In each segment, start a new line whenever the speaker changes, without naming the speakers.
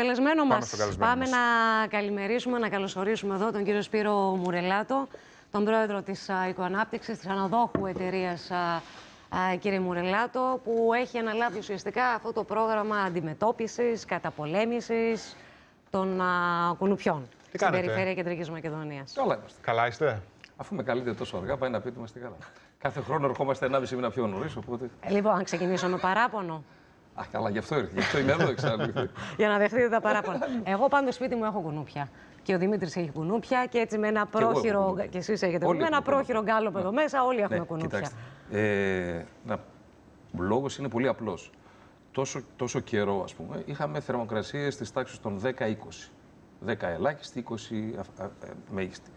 καλεσμένο
Πάμε
μας.
στον καλεσμένο
Πάμε
μας.
να καλημερίσουμε, να καλωσορίσουμε εδώ τον κύριο Σπύρο Μουρελάτο, τον πρόεδρο της α, Οικοανάπτυξης, της αναδόχου εταιρείας α, α, κύριε Μουρελάτο, που έχει αναλάβει ουσιαστικά αυτό το πρόγραμμα αντιμετώπισης, καταπολέμησης των α, κουνουπιών στην
κάνετε;
περιφέρεια Κεντρικής Μακεδονίας.
Καλά είμαστε.
Καλά είστε;
Αφού με καλείτε τόσο αργά, πάει να πείτε είμαστε καλά. Κάθε χρόνο ερχόμαστε 1,5 μήνα πιο νωρίς, οπότε.
Ε, Λοιπόν, αν ξεκινήσω με παράπονο,
Α, καλά, γι' αυτό ήρθε. Γι' αυτό είμαι εδώ εξάλλου.
για να δεχτείτε τα παράπονα. Εγώ πάντως σπίτι μου έχω κουνούπια. Και ο Δημήτρης έχει κουνούπια και έτσι με ένα
εγώ έχω
πρόχειρο.
κουνούπια.
Και εσείς έχετε
Όλοι
με ένα
έχουμε
πρόχειρο γκάλωπ εδώ μέσα, όλοι έχουμε κουνούπια.
κοιτάξτε. Ε, να, ο λόγος είναι πολύ απλός. Τόσο, τόσο καιρό, ας πούμε, είχαμε θερμοκρασίες της τάξης των 10-20. 10 ελάχιστη, 20 α- α- ε, μέγιστη.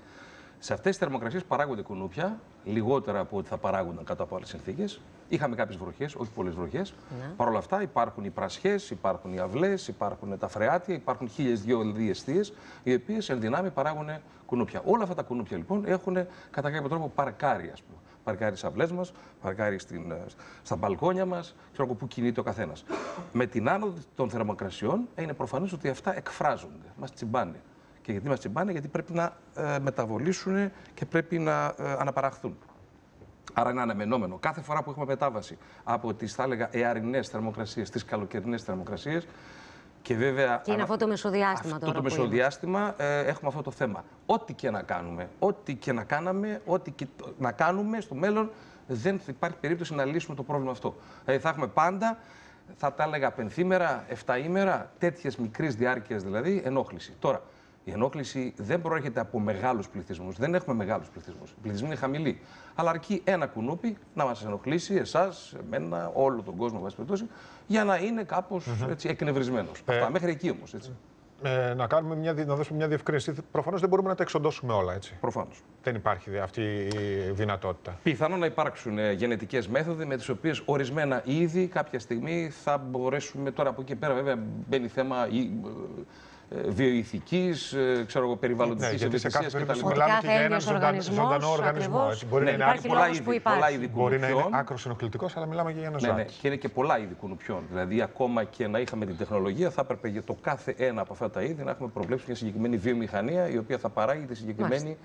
Σε αυτές τις θερμοκρασίες παράγονται κουνούπια, λιγότερα από ό,τι θα παράγονταν κάτω από άλλες συνθήκες. Είχαμε κάποιες βροχές, όχι πολλές βροχές. Παρ' όλα αυτά υπάρχουν οι πρασιές, υπάρχουν οι αυλές, υπάρχουν τα φρεάτια, υπάρχουν χίλιες δυο διεστίες, οι οποίες εν δυνάμει παράγουν κουνούπια. Όλα αυτά τα κουνούπια λοιπόν έχουν κατά κάποιο τρόπο παρκάρει, ας πούμε. Παρκάρει στις αυλές μας, παρκάρει στην, ε, στα μπαλκόνια μας, ξέρω εγώ πού κινείται ο καθένας. Με την άνοδο των θερμοκρασιών είναι προφανές ότι αυτά εκφράζονται, μας τσιμπάνε. Και γιατί μας τσιμπάνε, γιατί πρέπει να ε, μεταβολήσουν και πρέπει να ε, αναπαραχθούν. Άρα είναι αναμενόμενο. Κάθε φορά που έχουμε μετάβαση από τις, θα έλεγα, εαρινές θερμοκρασίες στις καλοκαιρινές θερμοκρασίες. Και βέβαια.
Και είναι αυτό το μεσοδιάστημα
αυτό
τώρα
το
που
μεσοδιάστημα ε, έχουμε αυτό το θέμα. Ό,τι και να κάνουμε, ό,τι και να κάναμε, ό,τι και να κάνουμε στο μέλλον, δεν θα υπάρχει περίπτωση να λύσουμε το πρόβλημα αυτό. Δηλαδή θα έχουμε πάντα, θα τα έλεγα πενθήμερα, εφταήμερα, τέτοιες μικρή διάρκεια δηλαδή, ενόχληση. Τώρα, η ενόχληση δεν προέρχεται από μεγάλους πληθυσμούς. Δεν έχουμε μεγάλους πληθυσμούς. Οι πληθυσμοί είναι χαμηλοί. Αλλά αρκεί ένα κουνούπι να μας ενοχλήσει, εσάς, εμένα, όλο τον κόσμο, εν πάση περιπτώσει, για να είναι κάπως εκνευρισμένος. Αυτά, μέχρι εκεί όμως.
Ε, να, κάνουμε μια, δι- να δώσουμε μια διευκρίνηση. Προφανώς δεν μπορούμε να τα εξοντώσουμε όλα, έτσι.
Προφανώς.
Δεν υπάρχει δε- αυτή η δυνατότητα.
Πιθανόν να υπάρξουν ε, γενετικές μέθοδοι με τις οποίες ορισμένα είδη κάποια στιγμή θα μπορέσουμε. Τώρα από εκεί και πέρα, βέβαια, μπαίνει θέμα ή, ε, ε, βιοειθικής, ε, ξέρω εγώ, περιβαλλοντικής
Ναι, γιατί σε κάθε
ευαισθησίας
περίπτωση
κτλ.
Ότι
μιλάμε
κάθε
και για έναν
έγκυος
ζωντανό,
οργανισμός,
ζωντανό οργανισμό.
ακριβώς.
Έτσι. Μπορεί,
Ναι,
να είναι,
υπάρχει
άκρο-
πολλά
λόγος
είδη,
που υπάρχει.
πολλά είδη
μπορεί να είναι
κουνουπιών.
άκρος ενοχλητικό, αλλά μιλάμε και για ένα
Ναι, ναι,
ζωάκι.
και είναι και πολλά είδη κουνουπιών. Δηλαδή, ακόμα και να είχαμε την τεχνολογία, θα έπρεπε για το κάθε ένα από αυτά τα είδη να έχουμε προβλέψει μια συγκεκριμένη βιομηχανία η οποία θα παράγει τη συγκεκριμένη ε,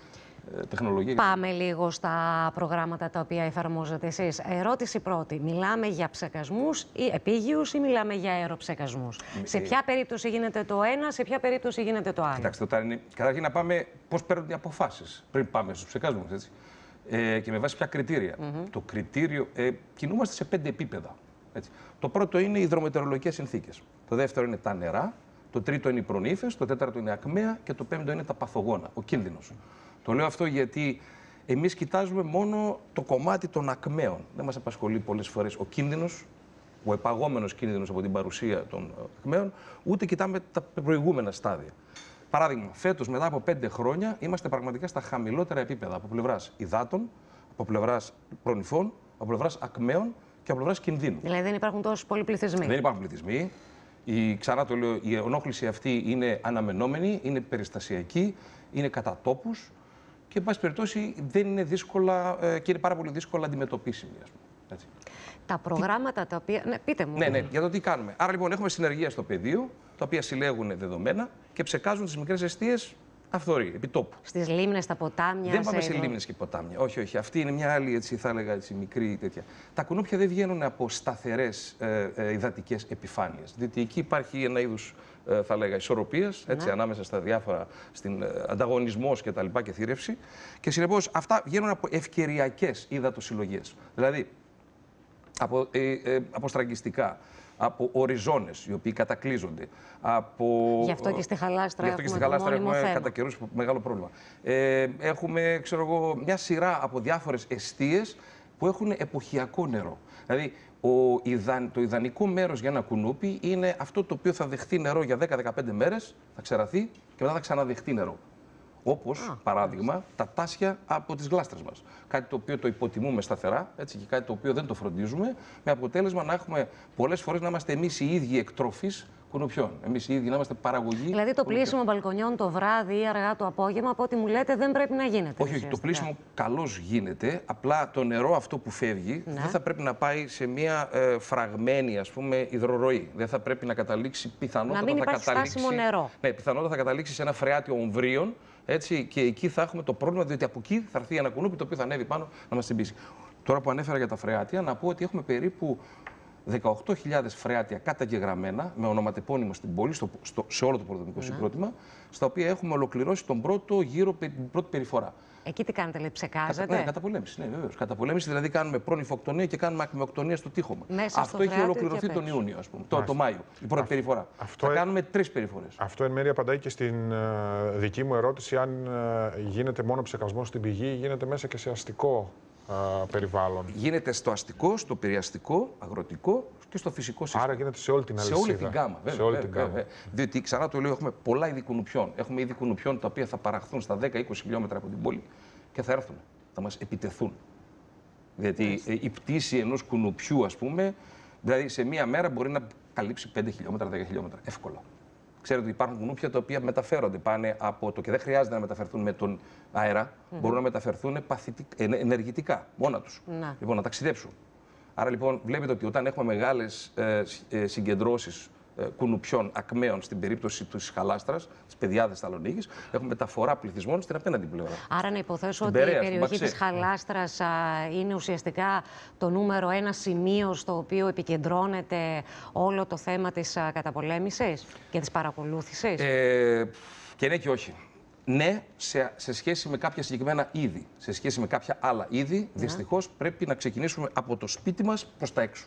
τεχνολογία.
Πάμε λίγο στα προγράμματα τα οποία εφαρμόζετε εσείς. Ερώτηση πρώτη. Μιλάμε για ψεκασμούς ή επίγειους ή μιλάμε για αεροψεκασμούς; Σε ποια περίπτωση γίνεται το ένα, σε ποια περίπτωση γίνεται το άλλο;
Κοιτάξτε, όταν είναι, καταρχήν να πάμε πώς παίρνουν οι αποφάσεις πριν πάμε στους ψεκάσμου. Ε, και με βάση ποια κριτήρια. Το κριτήριο. Ε, κινούμαστε σε πέντε επίπεδα. Έτσι. Το πρώτο είναι οι υδρομετεωρολογικέ συνθήκες. Το δεύτερο είναι τα νερά. Το τρίτο είναι οι προνήφε. Το τέταρτο είναι η ακμαία. Και το πέμπτο είναι τα παθογόνα, ο κίνδυνος. Το λέω αυτό γιατί εμείς κοιτάζουμε μόνο το κομμάτι των ακμαίων. Δεν μας απασχολεί πολλές φορές ο κίνδυνος, ο επαγόμενος κίνδυνος από την παρουσία των ε, ακμαίων, ούτε κοιτάμε τα προηγούμενα στάδια. Παράδειγμα, φέτος μετά από πέντε χρόνια είμαστε πραγματικά στα χαμηλότερα επίπεδα από πλευράς υδάτων, από πλευράς προνηφών, από πλευράς ακμαίων και από πλευράς κινδύνου.
Δηλαδή δεν υπάρχουν τόσοι πολλοί πληθυσμοί.
Δεν υπάρχουν πληθυσμοί. Η, ξανά το λέω, η ενόχληση αυτή είναι αναμενόμενη, είναι περιστασιακή, είναι κατά τόπους και, εν πάση περιπτώσει, δεν είναι δύσκολα ε, και είναι πάρα πολύ δύσκολα αντιμετωπίσιμη. Ας πούμε. Έτσι.
Τα προγράμματα τα οποία. Ναι, πείτε μου.
Ναι, ναι, για το τι κάνουμε. Άρα λοιπόν έχουμε συνεργεία στο πεδίο, τα οποία συλλέγουν δεδομένα και ψεκάζουν τις μικρές αιστείες αυθορή, επί τόπου.
Στις λίμνες, στα ποτάμια.
Δεν πάμε
σε
σε
υδρο-
λίμνες και ποτάμια. Όχι, όχι. Αυτή είναι μια άλλη, έτσι, θα έλεγα, έτσι, μικρή τέτοια. Τα κουνούπια δεν βγαίνουν από σταθερές ε, ε, υδατικές επιφάνειες. Διότι εκεί υπάρχει ένα είδους, ε, θα έλεγα, ισορροπίας
Ναι.
ανάμεσα στα διάφορα, στην ε, ανταγωνισμός και τα λοιπά και θύρευση. Και συνεπώς αυτά βγαίνουν από ευκαιριακές υδατοσυλλογές. Δηλαδή, από, ε, ε, από στραγγιστικά, από οριζόνες οι οποίοι κατακλείζονται, από...
Γι' αυτό και στη Χαλάστρα
Γι' αυτό και στη
έχουμε το
Χαλάστρα
μόνιμο
έχουμε
θέμα.
κατά καιρούς μεγάλο πρόβλημα. Ε, έχουμε, ξέρω εγώ, μια σειρά από διάφορες εστίες που έχουν εποχιακό νερό. Δηλαδή, ο, ιδαν- το ιδανικό μέρος για ένα κουνούπι είναι αυτό το οποίο θα δεχτεί νερό για 10-15 μέρες, θα ξεραθεί και μετά θα ξαναδεχτεί νερό. Όπως, παράδειγμα, τα τάσια από τις γλάστρες μας. Κάτι το οποίο το υποτιμούμε σταθερά έτσι, και κάτι το οποίο δεν το φροντίζουμε, με αποτέλεσμα να έχουμε πολλές φορές να είμαστε εμείς οι ίδιοι εκτροφεί κουνουπιών. Εμείς ήδη να είμαστε παραγωγή.
Δηλαδή το
κουνουπιών.
πλήσιμο μπαλκονιών το βράδυ ή αργά το απόγευμα, από ό,τι μου λέτε, δεν πρέπει να γίνεται.
Όχι, όχι, το
ουσιαστικά.
πλήσιμο καλώς γίνεται. Απλά το νερό αυτό που φεύγει
Ναι.
δεν θα πρέπει να πάει σε μια ε, φραγμένη ας πούμε, υδροροή. Δεν θα πρέπει να καταλήξει πιθανότατα.
Να μην
θα
υπάρχει
καταλήξει,
στάσιμο νερό.
Ναι, πιθανότατα θα καταλήξει σε ένα φρεάτιο ομβρίων. Έτσι, και εκεί θα έχουμε το πρόβλημα, διότι από εκεί θα έρθει ένα κουνούπι το οποίο θα ανέβει πάνω να μας τσιμπήσει. Τώρα που ανέφερα για τα φρεάτια, να πω ότι έχουμε περίπου 18.000 φρεάτια καταγεγραμμένα με ονοματεπώνυμο στην πόλη, στο, στο, σε όλο το προδομικό συγκρότημα, στα οποία έχουμε ολοκληρώσει τον πρώτο γύρο, πε- την πρώτη περιφορά.
Εκεί τι κάνετε, λέει,
Κατα,
ψεκάζετε.
ναι, καταπολέμηση, ναι, βεβαίως. Καταπολέμηση, δηλαδή κάνουμε πρώην υφοκτονία και κάνουμε ακμεοκτονία στο τείχομα.
Μέσα στο
Αυτό έχει
φρεάτιο
ολοκληρωθεί
και
τον
απ'
Ιούνιο, ας πούμε. Το, το Μάιο, η πρώτη περιφορά.
αυτό
θα
ε-
κάνουμε τρεις περιφορές.
Αυτό εν μέρει απαντάει και στην ε, δική μου ερώτηση αν ε, γίνεται μόνο ψεκασμός στην πηγή ή γίνεται μέσα και σε αστικό ε, περιβάλλον.
Γίνεται στο αστικό, στο περιαστικό, αγροτικό και στο φυσικό σύστημα.
Άρα γίνεται σε όλη την
σε
αλυσίδα.
όλη την γάμα. Βέβαια,
σε όλη
βέβαια,
την γάμα.
βέβαια. Διότι ξανά το λέω, έχουμε πολλά είδη κουνουπιών. Έχουμε είδη κουνουπιών τα οποία θα παραχθούν στα 10-20 χιλιόμετρα από την πόλη και θα έρθουν. Θα μας επιτεθούν. Γιατί ε, η πτήση ενός κουνουπιού, ας πούμε, δηλαδή σε μία μέρα μπορεί να καλύψει 5 χιλιόμετρα, 10 χιλιόμετρα. Εύκολα. Ξέρετε ότι υπάρχουν κουνούπια τα οποία μεταφέρονται, πάνε από το και δεν χρειάζεται να μεταφερθούν με τον αέρα, μπορούν να μεταφερθούν παθητικ- ενε- ενεργητικά, μόνα τους.
Να.
Λοιπόν, να ταξιδέψουν. Άρα λοιπόν βλέπετε ότι όταν έχουμε μεγάλες ε, ε, συγκεντρώσεις ε, κουνουπιών ακμαίων στην περίπτωση της Χαλάστρας, της Παιδιάδες Θεσσαλονίκης, έχουμε μεταφορά πληθυσμών στην απέναντι πλευρά.
Άρα να υποθέσω
Στην
ότι
Περαία,
η
στην
περιοχή
Παξέ.
της Χαλάστρας α, είναι ουσιαστικά το νούμερο ένα σημείο στο οποίο επικεντρώνεται όλο το θέμα της α, καταπολέμησης και της παρακολούθησης;
Ε, και ναι και όχι. Ναι, σε, σε σχέση με κάποια συγκεκριμένα είδη. Σε σχέση με κάποια άλλα είδη,
Ναι.
δυστυχώς πρέπει να ξεκινήσουμε από το σπίτι μας προς τα έξω.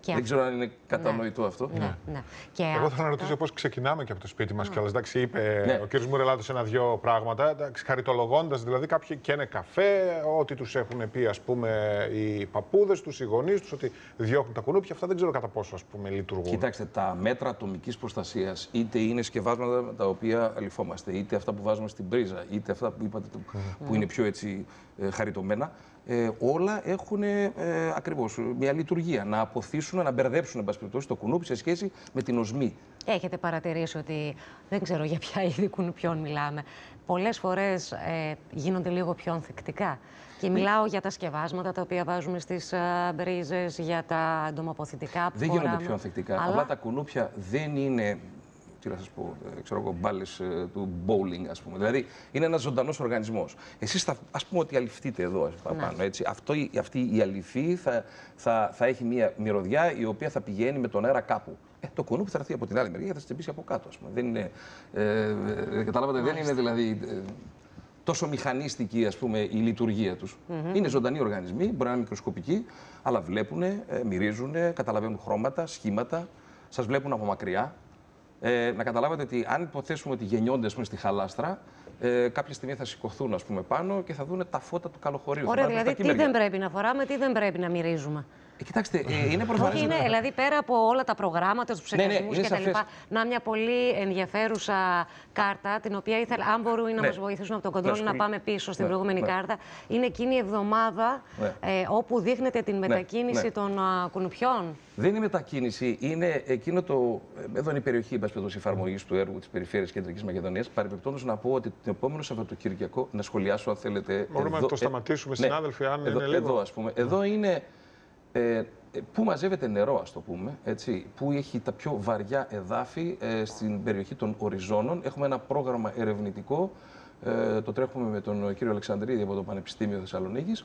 Και
Δεν ξέρω αν είναι κατανοητό αυτό.
Ναι, ναι. Και
Εγώ θέλω
αυτό-
να ρωτήσω πώς ξεκινάμε και από το σπίτι μας κιόλας. Εντάξει, είπε
Ναι.
ο κ. Μουρελάτος ένα-δυο πράγματα. Εντάξει, χαριτολογώντας δηλαδή κάποιοι καίνε καφέ, ό,τι τους έχουν πει ας πούμε, οι παππούδες τους, οι γονείς τους, ότι διώχνουν τα κουνούπια. Αυτά δεν ξέρω κατά πόσο ας πούμε, λειτουργούν.
Κοιτάξτε, τα μέτρα ατομικής προστασίας, είτε είναι σκευάσματα με τα οποία αλυφόμαστε, είτε αυτά που βάζουμε στην πρίζα, είτε αυτά που είπατε που- που είναι πιο έτσι ε, χαριτωμένα, ε, όλα έχουν ε, ακριβώς μια λειτουργία. Να αποθήσουν, να μπερδέψουν εν πάση περιπτώσει, το κουνούπι σε σχέση με την οσμή.
Έχετε παρατηρήσει ότι δεν ξέρω για ποια είδη κουνουπιών μιλάμε. Πολλές φορές ε, γίνονται λίγο πιο ανθεκτικά. Και
Ναι.
μιλάω για τα σκευάσματα τα οποία βάζουμε στις α, μπρίζες, για τα εντομοποθητικά που
Δεν γίνονται
φοράμε.
πιο ανθεκτικά.
Αλλά
Απλά τα κουνούπια δεν είναι. Τι να σας πω, ε, ξέρω εγώ, μπάλες του bowling, ας πούμε. Δηλαδή είναι ένας ζωντανός οργανισμός. Εσείς, ας πούμε ότι αληφθείτε εδώ ας πούμε, πάνω. Έτσι. Αυτό, η- αυτή η αληφή θα, θα, θα έχει μια μυρωδιά η οποία θα πηγαίνει με τον αέρα κάπου. Ε, το κουνούπι θα έρθει από την άλλη μεριά και θα στεμπίσει από κάτω. Ας πούμε. Δεν είναι, ε, ε, καταλάβατε, δεν είναι δηλαδή ε, τόσο μηχανίστικη ας πούμε, η λειτουργία τους. Είναι ζωντανοί οργανισμοί, μπορεί να είναι μικροσκοπικοί, αλλά βλέπουν, μυρίζουν, καταλαβαίνουν χρώματα, σχήματα, σας βλέπουν από μακριά. Ε, να καταλάβετε ότι αν υποθέσουμε ότι γεννιόνται ας πούμε, στη χαλάστρα, ε, κάποια στιγμή θα σηκωθούν ας πούμε, πάνω και θα δουν τα φώτα του καλοχωρίου. Θα
Ωραία,
πάρουν
δηλαδή
προς τα
τι
εκεί
δεν
μεριά.
πρέπει να φοράμε, τι δεν πρέπει να μυρίζουμε.
Ε, κοιτάξτε, ε, είναι προφανές.
Όχι, είναι,
ότι-
δηλαδή πέρα από όλα τα προγράμματα, τους
Ναι, ναι,
ψεκασμούς
είναι
και τα
σαφές.
λοιπά, να μια πολύ ενδιαφέρουσα κάρτα, την οποία ήθελα, αν μπορούν να
Ναι.
μας βοηθήσουν από τον κοντρόλ
Ναι,
να
σχολή.
πάμε πίσω στην
Ναι,
προηγούμενη
ναι.
κάρτα. Είναι εκείνη η εβδομάδα
Ναι.
ε, όπου δείχνετε την μετακίνηση
ναι.
των α, κουνουπιών.
Δεν είναι μετακίνηση, είναι εκείνο το. Εδώ είναι η περιοχή εφαρμογής του έργου της Περιφέρειας Κεντρικής Μακεδονίας. Παρεμπιπτόντως να πω ότι το επόμενο Σαββατοκύριακο, να σχολιάσω αν θέλετε.
Μπορούμε να το σταματήσουμε, συνάδελφοι, αν
εδώ,
είναι λίγο.
Εδώ, ας πούμε. Εδώ είναι. Ε, που μαζεύεται νερό, ας το πούμε, έτσι, που έχει τα πιο βαριά εδάφη ε, στην περιοχή των Οριζόνων. Έχουμε ένα πρόγραμμα ερευνητικό, ε, το τρέχουμε με τον κύριο Αλεξανδρίδη από το Πανεπιστήμιο Θεσσαλονίκης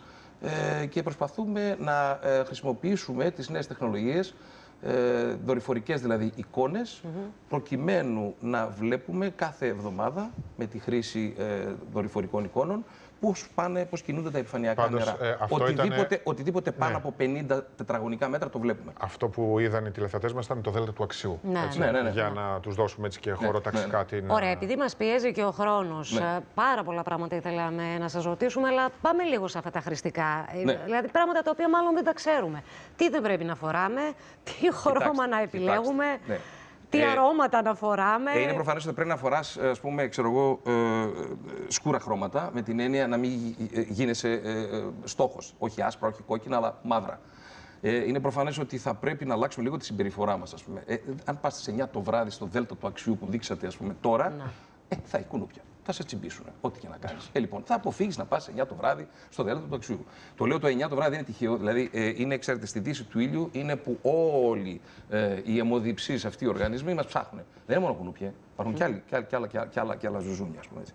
ε, και προσπαθούμε να ε, χρησιμοποιήσουμε τις νέες τεχνολογίες, ε, δορυφορικές δηλαδή εικόνες, προκειμένου να βλέπουμε κάθε εβδομάδα με τη χρήση ε, δορυφορικών εικόνων πώς πάνε, πώς κινούνται τα επιφανειακά
Πάντως,
νερά.
ε, αυτό
οτιδήποτε,
ήτανε-
οτιδήποτε πάνω
Ναι.
από 50 τετραγωνικά μέτρα το βλέπουμε.
Αυτό που είδαν οι τηλεθεατές μας ήταν το δέλτα του αξιού.
Ναι.
έτσι,
Ναι, ναι, ναι.
Για να τους δώσουμε έτσι και χωροταξικά
ναι.
την...
Ωραία, επειδή μας πιέζει και ο χρόνος,
Ναι.
ε, πάρα πολλά πράγματα ήθελαμε να σας ρωτήσουμε, αλλά πάμε λίγο σε αυτά τα χρηστικά. Ε,
Ναι.
Δηλαδή πράγματα τα οποία μάλλον δεν τα ξέρουμε. Τι δεν πρέπει να φοράμε, τι χρώμα να επιλέγουμε,
ναι.
Τι
Ε,
αρώματα να φοράμε.
Ε, είναι προφανές ότι πρέπει να φοράς, ας πούμε, ξέρω εγώ, ε, ε, σκούρα χρώματα, με την έννοια να μην γι- ε, γίνεσαι ε, ε, στόχος. Όχι άσπρα, όχι κόκκινα, αλλά μαύρα. Ε, είναι προφανές ότι θα πρέπει να αλλάξουμε λίγο τη συμπεριφορά μας. Ε, αν πας στις 9 το βράδυ στο Δέλτα του Αξιού που δείξατε ας πούμε, τώρα, ε, θα έχει κουνούπια. Θα σε τσιμπήσουν, ό,τι και να κάνεις. Ε, λοιπόν, θα αποφύγεις να πας 9 το βράδυ στο Δέλτα του Αξιού. Το λέω το 9 το βράδυ δεν είναι τυχαίο. Δηλαδή, ε, είναι, ξέρετε, στη δύση του ήλιου είναι που όλοι ε, οι αιμοδιψείς αυτοί οι οργανισμοί μας ψάχνουν. Δεν είναι μόνο κουνούπια. Υπάρχουν mm. και, άλλοι, και, άλλα, και, άλλα, και, άλλα, και άλλα ζουζούνια, ας πούμε έτσι.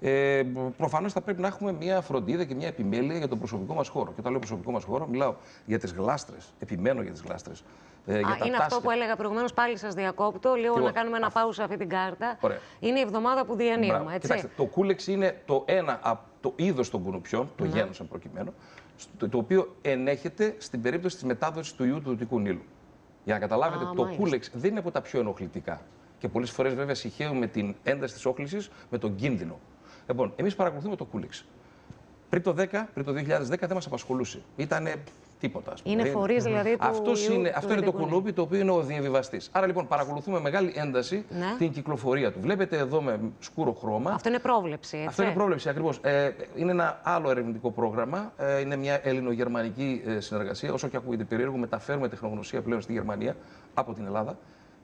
Ε, Προφανώς θα πρέπει να έχουμε μια φροντίδα και μια επιμέλεια για τον προσωπικό μας χώρο. Και όταν λέω προσωπικό μας χώρο, μιλάω για τις γλάστρες. Επιμένω για τις γλάστρες.
Ε, Α, είναι αυτό που έλεγα προηγουμένως, πάλι σας διακόπτω. Λίγο να κάνουμε ένα πάουσα αυτή την κάρτα.
Ωραία.
Είναι η εβδομάδα που διανύουμε. Έτσι.
Κοιτάξτε, το κούλεξ είναι το ένα από το είδος των κουνουπιών, το ναι. γένος εν προκειμένου, το, οποίο ενέχεται στην περίπτωση της μετάδοσης του ιού του Δυτικού Νείλου. Για να καταλάβετε, Α, το κούλεξ δεν είναι από τα πιο ενοχλητικά. Και πολλές φορές βέβαια συγχαίουμε την ένταση της όχλησης με τον κίνδυνο. Λοιπόν, εμείς παρακολουθούμε το κούλεξ. Πριν το 10, πριν το 2010 δεν μας απασχολούσε. Ήταν τίποτα. Ας
πούμε. Είναι φορείς δηλαδή του.
Αυτός είναι, αυτό είναι το κουνούπι το οποίο είναι ο διαβιβαστής. Άρα λοιπόν παρακολουθούμε μεγάλη ένταση ναι. την κυκλοφορία του. Βλέπετε εδώ με σκούρο χρώμα.
Αυτό είναι πρόβλεψη. Έτσι.
Αυτό είναι πρόβλεψη ακριβώς. Ε, είναι ένα άλλο ερευνητικό πρόγραμμα. Ε, είναι μια ελληνογερμανική ε, συνεργασία. Όσο και ακούγεται περίεργο, μεταφέρουμε τεχνογνωσία πλέον στη Γερμανία από την Ελλάδα.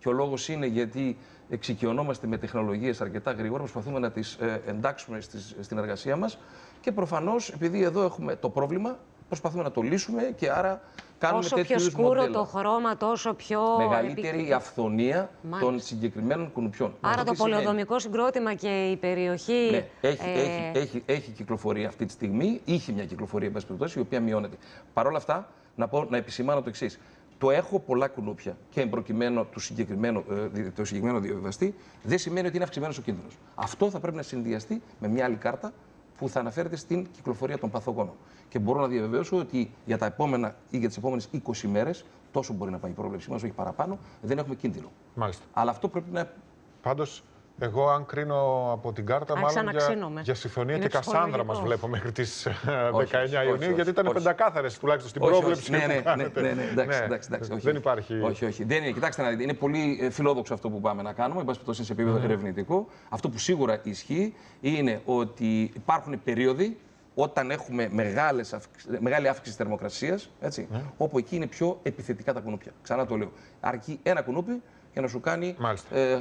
Και ο λόγος είναι γιατί εξοικειωνόμαστε με τεχνολογίες αρκετά γρήγορα, προσπαθούμε να τις ε, εντάξουμε στις, στην εργασία μας. Και προφανώς, επειδή εδώ έχουμε το πρόβλημα, προσπαθούμε να το λύσουμε και άρα κάνουμε
όσο πιο σκούρο το χρώμα, τόσο πιο.
Μεγαλύτερη η αυθονία των συγκεκριμένων κουνουπιών.
Άρα το πολεοδομικό συγκρότημα και η περιοχή.
Ναι, έχει, ε... έχει, έχει, έχει κυκλοφορία αυτή τη στιγμή. Είχε μια κυκλοφορία, εν η οποία μειώνεται. Παρ' όλα αυτά, να, πω, να επισημάνω το εξής το έχω πολλά κουνούπια και εμπροκειμένο του συγκεκριμένου, ε, το συγκεκριμένο διαβιβαστή, δεν σημαίνει ότι είναι αυξημένος ο κίνδυνος. Αυτό θα πρέπει να συνδυαστεί με μια άλλη κάρτα που θα αναφέρεται στην κυκλοφορία των παθογόνων. Και μπορώ να διαβεβαιώσω ότι για τα επόμενα ή για τις επόμενες 20 μέρες, τόσο μπορεί να πάει η πρόβλεψή μας, όχι παραπάνω, δεν έχουμε κίνδυνο.
Μάλιστα.
Αλλά αυτό πρέπει να.
Πάντως, εγώ, αν κρίνω από την κάρτα, Α, μάλλον για, για συμφωνία και Κασάνδρα μας βλέπω μέχρι τις 19 Ιουνίου, γιατί ήταν πεντακάθαρες τουλάχιστον στην πρόβλεψη.
Ναι, ναι, ναι, ναι, ναι, εντάξει, εντάξει, εντάξει, όχι.
Δεν υπάρχει.
Όχι, όχι. Δεν είναι, κοιτάξτε να δείτε, είναι πολύ ε, φιλόδοξο αυτό που πάμε να κάνουμε, εν πάση σε επίπεδο ερευνητικό. Αυτό που σίγουρα ισχύει είναι ότι υπάρχουν περίοδοι όταν έχουμε μεγάλες, μεγάλη αύξηση θερμοκρασίας, όπου εκεί είναι πιο επιθετικά τα κουνούπια. Ξανά το λέω. Αρκεί ένα κουνούπι για να σου κάνει ε,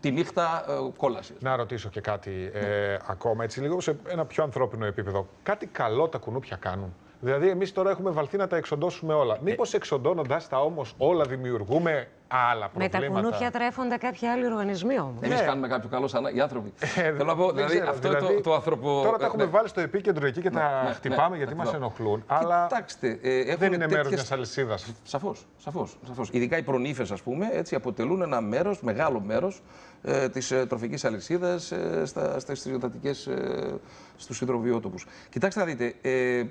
τη νύχτα ε, κόλασης.
Να ρωτήσω και κάτι ε, ακόμα έτσι λίγο σε ένα πιο ανθρώπινο επίπεδο. Κάτι καλό τα κουνούπια κάνουν; Δηλαδή, εμείς τώρα έχουμε βαλθεί να τα εξοντώσουμε όλα. Ε. Μήπως εξοντώνοντας τα όμως όλα δημιουργούμε άλλα προβλήματα.
Με τα κουνούπια τρέφονται κάποιοι άλλοι οργανισμοί όμως.
Εμείς ναι. κάνουμε κάποιο καλό σαν οι άνθρωποι. Ε, Θέλω να πω, δηλαδή αυτό δηλαδή, το, το ανθρωπο.
Τώρα τα έχουμε ναι. βάλει στο επίκεντρο εκεί και ναι, τα ναι, χτυπάμε γιατί μας ενοχλούν. Αλλά
Κοιτάξτε,
ε, δεν είναι μέρος μιας αλυσίδας.
Σαφώς. Σαφώς, σαφώς. Ειδικά οι προνήφε, ας πούμε, έτσι, αποτελούν ένα μέρος, μεγάλο μέρος ε, της ε, τροφικής αλυσίδας ε, στα, στα, ε, στους υδροβιότοπους. Κοιτάξτε να δείτε, ε,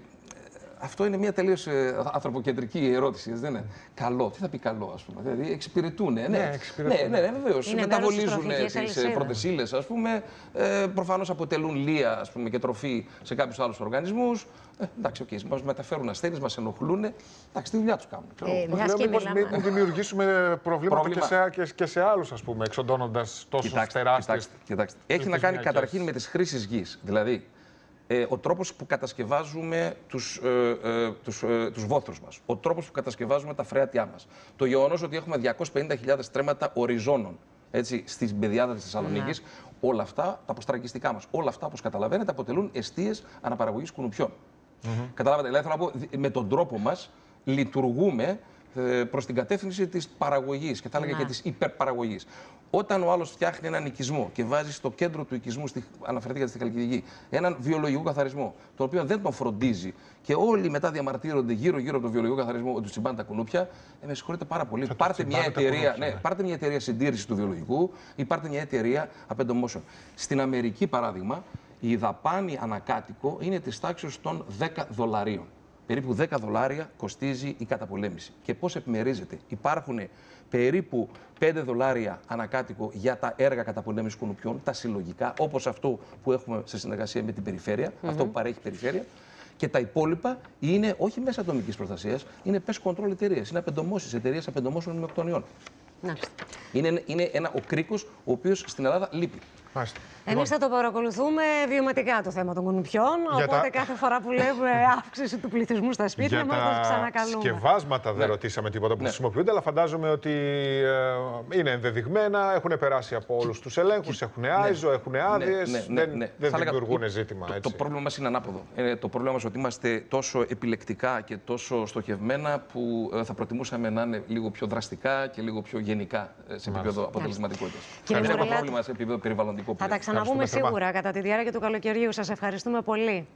αυτό είναι μια τελείως ε, ανθρωποκεντρική ερώτηση, δεν είναι; Καλό, τι θα πει καλό, ας πούμε; Δηλαδή εξυπηρετούν. Ναι, ναι, εξυπηρετούν. ναι, ναι, ναι βεβαίω. Μεταβολίζουν τις πρώτε ύλε, ας πούμε. Ε, Προφανώς αποτελούν λία ας πούμε, και τροφή σε κάποιους άλλους οργανισμούς. Ε, εντάξει, okay, μας μεταφέρουν ασθένειες, μας ενοχλούν. Εντάξει, τη δουλειά τους κάνουν.
Ε, Μήπω μην δημιουργήσουμε προβλήματα Πρόβλημα. και σε, και σε άλλους, ας πούμε, εξοντώνοντας τόσο τεράστιες.
Έχει να κάνει καταρχήν με τις χρήσεις γης. Δηλαδή, ε, ο τρόπος που κατασκευάζουμε τους, ε, ε, τους, ε, τους βόθρους μας, ο τρόπος που κατασκευάζουμε τα φρέατιά μας, το γεγονός ότι έχουμε 250.000 τρέματα οριζόνων έτσι, στην πεδιάδα της Θεσσαλονίκης, ναι. όλα αυτά, τα αποστραγγιστικά μας, όλα αυτά, όπως καταλαβαίνετε, αποτελούν αιστείες αναπαραγωγής κουνουπιών. Mm -hmm. Καταλάβατε, δηλαδή θέλω να πω, με τον τρόπο μας λειτουργούμε ε, προς την κατεύθυνση της παραγωγής και θα έλεγα ναι. και της υπερπαραγωγής. Όταν ο άλλος φτιάχνει έναν οικισμό και βάζει στο κέντρο του οικισμού, στη, αναφερθήκατε στη Χαλκιδική, έναν βιολογικό καθαρισμό, τον οποίο δεν τον φροντίζει και όλοι μετά διαμαρτύρονται γύρω-γύρω από τον βιολογικό καθαρισμό ότι του τσιμπάνε τα κουνούπια, ε, με συγχωρείτε πάρα πολύ. Πάρτε μια, εταιρεία, ναι, ναι. πάρτε μια εταιρεία συντήρησης του βιολογικού ή πάρτε μια εταιρεία απεντομόσεων. Στην Αμερική, παράδειγμα, η δαπάνη ανακάτοικο είναι της τάξης των 10 δολαρίων περίπου 10 δολάρια κοστίζει η καταπολέμηση. Και πώς επιμερίζεται. Υπάρχουν περίπου 5 δολάρια ανακάτοικο για τα έργα καταπολέμησης κουνουπιών, τα συλλογικά, όπως αυτό που έχουμε σε συνεργασία με την περιφέρεια, αυτό που παρέχει η περιφέρεια. Και τα υπόλοιπα είναι όχι μέσα ατομικής προστασίας, είναι πες control εταιρείες, είναι απεντομώσεις, εταιρείες απεντομώσεων μειοκτονιών.
Μάλιστα.
Είναι, είναι ένα, ο κρίκος ο οποίος στην Ελλάδα λείπει.
Μάλιστα.
Εμείς θα το παρακολουθούμε βιωματικά το θέμα των κουνουπιών.
Για
Οπότε
τα-
κάθε φορά που λέμε αύξηση του πληθυσμού στα σπίτια
Για
μας,
τα
θα ξανακαλούμε.
σκευάσματα δεν
Ναι.
ρωτήσαμε τίποτα που
Ναι.
χρησιμοποιούνται, αλλά φαντάζομαι ότι ε, είναι ενδεδειγμένα, έχουν περάσει από όλους τους ελέγχους, έχουν άιζο, έχουν άδειες. δεν δεν
Ναι, Θα έλεγα,
δημιουργούν
το-
ζήτημα.
Το, το
έτσι.
πρόβλημα μας είναι ανάποδο. Ε, το πρόβλημα μας ότι είμαστε τόσο επιλεκτικά και τόσο στοχευμένα που ε, θα προτιμούσαμε να είναι λίγο πιο δραστικά και λίγο πιο γενικά ε, σε επίπεδο αποτελεσματικότητας.
Κύριε
Δεν έχουμε
Μουρελάτη,
πρόβλημα σε επίπεδο περιβαλλοντικό
Θα
πλέον.
τα ξαναπούμε
Ευχαριστούμε θερμά.
σίγουρα κατά τη διάρκεια του καλοκαιριού. Σας ευχαριστούμε πολύ.